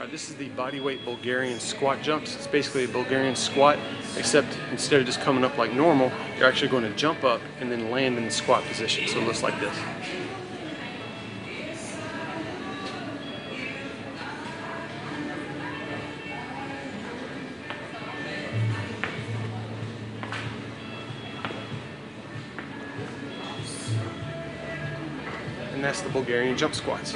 All right, this is the bodyweight Bulgarian squat jumps. It's basically a Bulgarian squat, except instead of just coming up like normal, you're actually going to jump up and then land in the squat position. So it looks like this. And that's the Bulgarian jump squats.